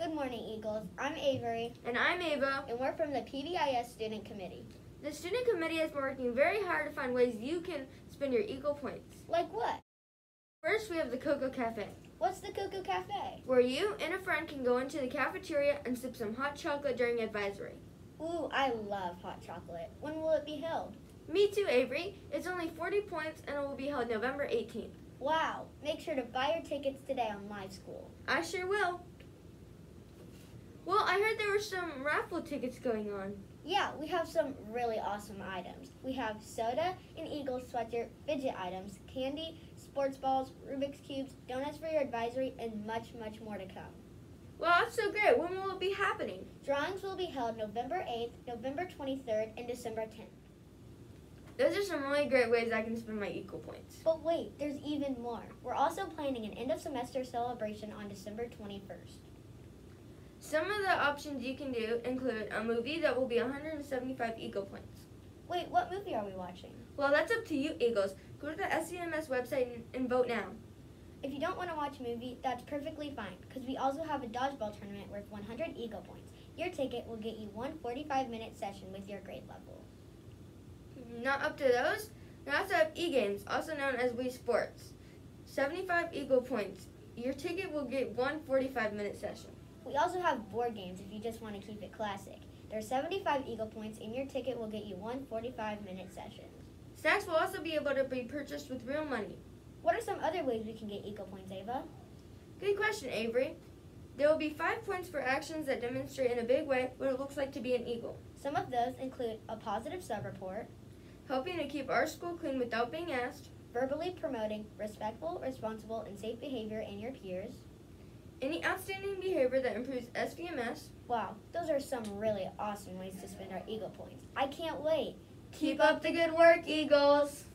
Good morning, Eagles. I'm Avery, And I'm Ava. and we're from the PBIS Student Committee. The student committee has been working very hard to find ways you can spend your Eagle points. Like what? First, we have the Cocoa Cafe, What's the Cocoa Cafe? where you and a friend can go into the cafeteria and sip some hot chocolate during advisory. Ooh, I love hot chocolate. When will it be held? Me too, Avery. It's only 40 points and it will be held November 18th. Wow. Make sure to buy your tickets today on LiveSchool. I sure will. Well, I heard there were some raffle tickets going on. Yeah, we have some really awesome items. We have soda, an eagle sweatshirt, fidget items, candy, sports balls, Rubik's Cubes, donuts for your advisory, and much, much more to come. Well, that's so great. When will it be happening? Drawings will be held November 8th, November 23rd, and December 10th. Those are some really great ways I can spend my Eagle points. But wait, there's even more. We're also planning an end of semester celebration on December 21st. Some of the options you can do include a movie that will be 175 Eagle points. Wait, what movie are we watching? Well, that's up to you, Eagles. Go to the SCMS website and, and vote now. If you don't want to watch a movie, that's perfectly fine because we also have a dodgeball tournament worth 100 Eagle points. Your ticket will get you one 45 minute session with your grade level. Not up to those, we also have e-games, also known as Wii Sports. 75 Eagle points. Your ticket will get one 45 minute session. We also have board games if you just want to keep it classic. There are 75 Eagle points and your ticket will get you one 45 minute session. Snacks will also be able to be purchased with real money. What are some other ways we can get Eagle points, Ava? Good question, Avery. There will be five points for actions that demonstrate in a big way what it looks like to be an eagle. Some of those include a positive sub report, Helping to keep our school clean without being asked, verbally promoting respectful, responsible, and safe behavior in your peers. Any outstanding behavior that improves SVMS, Wow, those are some really awesome ways to spend our Eagle points. I can't wait. Keep up the good work, Eagles!